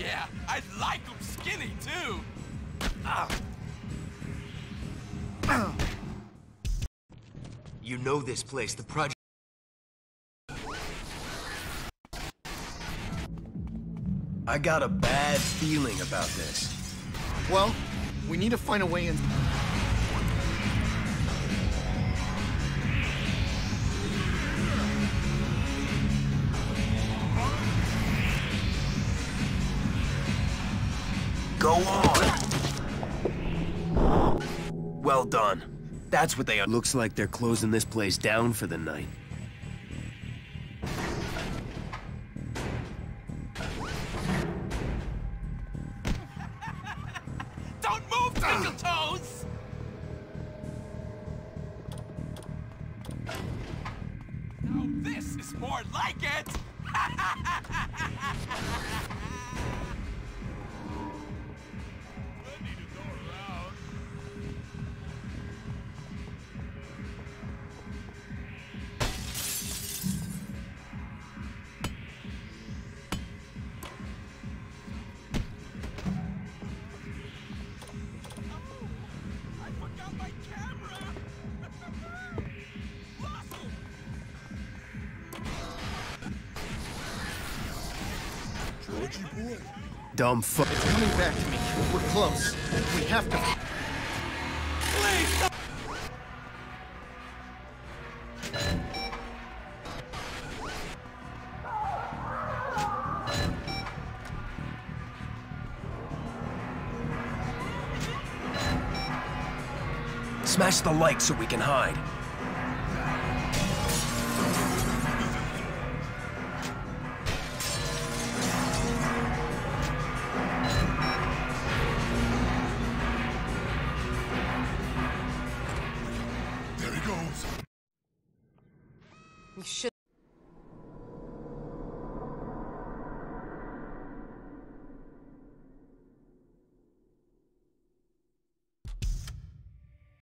Yeah, I like them skinny too. You know this place, the project. I got a bad feeling about this. Well, we need to find a way in. Go on! Well done. That's what they are. Looks like they're closing this place down for the night. Don't move, Twinkle Toes! Now this is more like it! Dumb fuck. It's coming back to me. We're close. We have to. Please stop! Smash the light so we can hide. You should